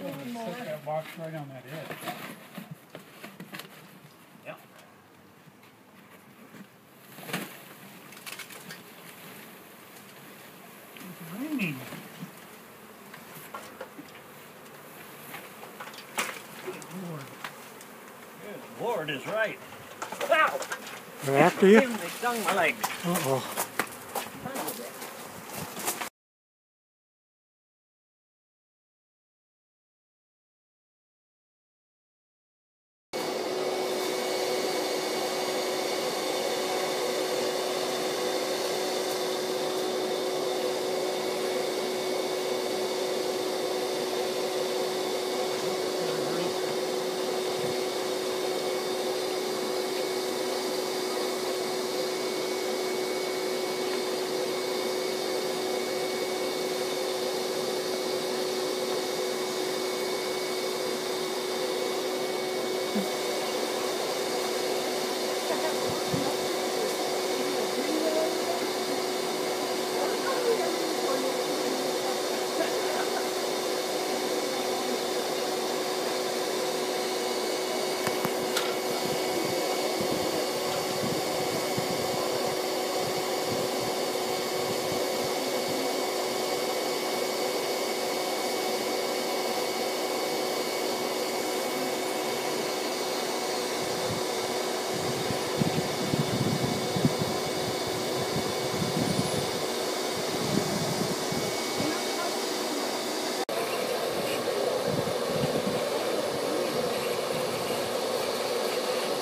Set that box right on that edge. Yep. It's raining. Good Lord. Good Lord is right. Ow! They're after you? They stung my leg. Uh-oh.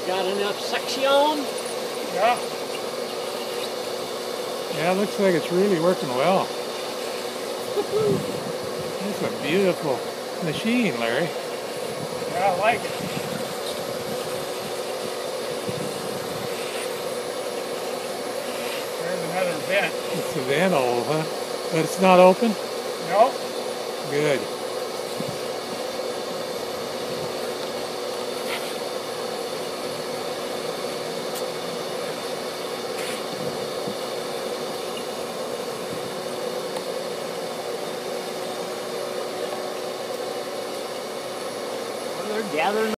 Got enough suction? Yeah. Yeah, it looks like it's really working well. It's a beautiful machine, Larry. Yeah, I like it. There's another vent. It's a vent hole, huh? But it's not open? Nope. Good. Gathering